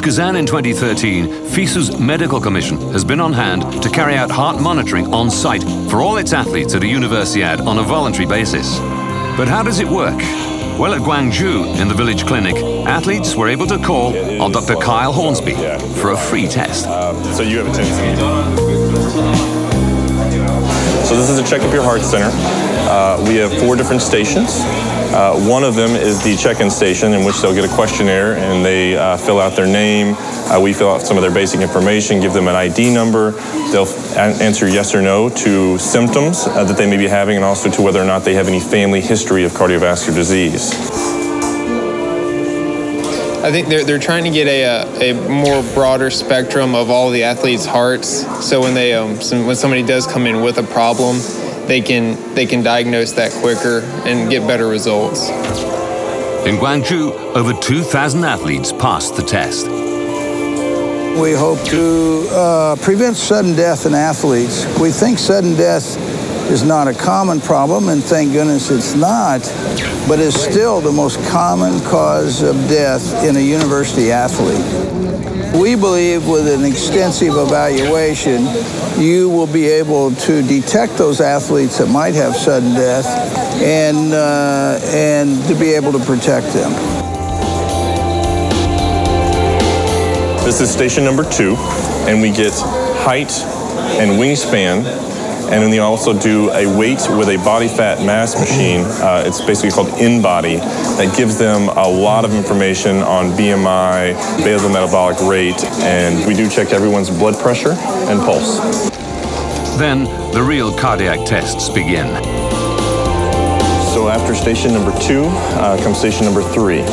Since Kazan in 2013, FISU's medical commission has been on hand to carry out heart monitoring on site for all its athletes at a Universiade on a voluntary basis. But how does it work? Well, at Gwangju, in the village clinic, athletes were able to call on Dr. Kyle Hornsby for a free test. Um, so you have a tendency. So this is a Check Up Your Heart Center. Uh, we have four different stations. Uh, one of them is the check-in station in which they'll get a questionnaire and they uh, fill out their name. Uh, we fill out some of their basic information, give them an ID number. They'll answer yes or no to symptoms uh, that they may be having and also to whether or not they have any family history of cardiovascular disease. I think they're, they're trying to get a, a more broader spectrum of all the athletes' hearts. So when they um, some, when somebody does come in with a problem, they can they can diagnose that quicker and get better results. In Gwangju, over 2,000 athletes passed the test. We hope to uh, prevent sudden death in athletes. We think sudden death is not a common problem, and thank goodness it's not, but it's still the most common cause of death in a university athlete. We believe with an extensive evaluation, you will be able to detect those athletes that might have sudden death and, uh, and to be able to protect them. This is station number two, and we get height and wingspan and then they also do a weight with a body fat mass machine. Uh, it's basically called InBody that gives them a lot of information on BMI, basal metabolic rate, and we do check everyone's blood pressure and pulse. Then the real cardiac tests begin. So after station number two uh, comes station number three.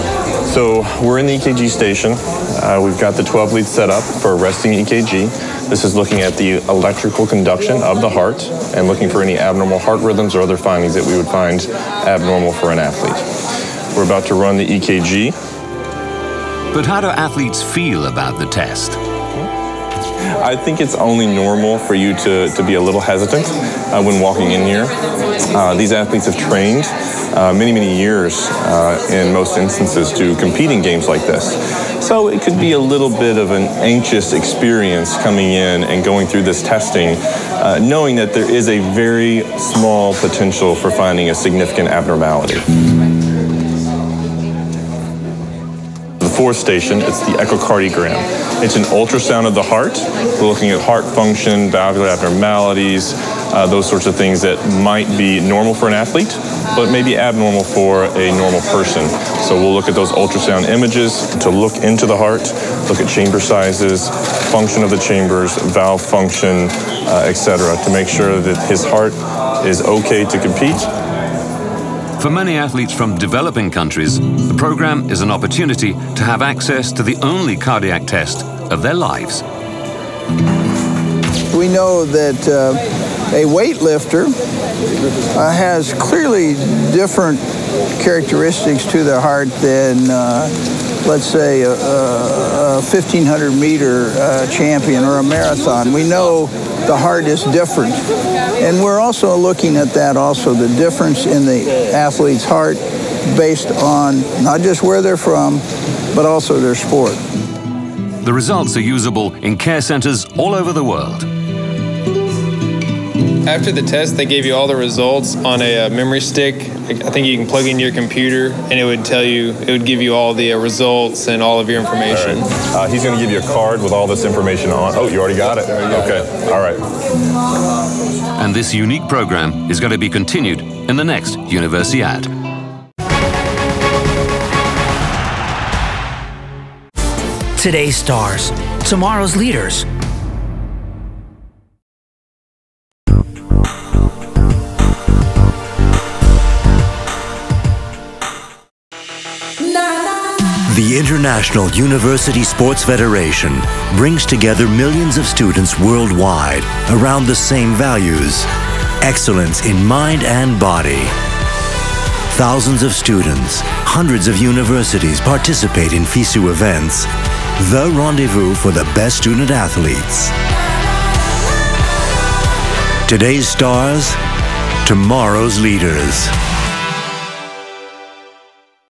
So we're in the EKG station. Uh, we've got the 12 lead set up for resting EKG. This is looking at the electrical conduction of the heart and looking for any abnormal heart rhythms or other findings that we would find abnormal for an athlete. We're about to run the EKG. But how do athletes feel about the test? I think it's only normal for you to, to be a little hesitant uh, when walking in here. Uh, these athletes have trained uh, many, many years uh, in most instances to compete in games like this. So it could be a little bit of an anxious experience coming in and going through this testing, uh, knowing that there is a very small potential for finding a significant abnormality. Fourth station, it's the echocardiogram. It's an ultrasound of the heart. We're looking at heart function, valvular abnormalities, uh, those sorts of things that might be normal for an athlete, but maybe abnormal for a normal person. So we'll look at those ultrasound images to look into the heart, look at chamber sizes, function of the chambers, valve function, uh, etc., to make sure that his heart is okay to compete. For many athletes from developing countries, the program is an opportunity to have access to the only cardiac test of their lives. We know that uh, a weightlifter uh, has clearly different characteristics to the heart than, uh, let's say, a, a, 1500 meter uh, champion or a marathon. We know the heart is different. And we're also looking at that also, the difference in the athlete's heart based on not just where they're from, but also their sport. The results are usable in care centers all over the world. After the test, they gave you all the results on a, uh, memory stick. I think you can plug in your computer, and it would tell you, it would give you all the uh, results and all of your information. Uh, he's going to give you a card with all this information on. Oh, you already got it. Okay, all right. And this unique program is going to be continued in the next Universiade. Today's stars, tomorrow's leaders. International University Sports Federation brings together millions of students worldwide around the same values excellence in mind and body. Thousands of students, hundreds of universities participate in FISU events, the rendezvous for the best student athletes. Today's stars, tomorrow's leaders.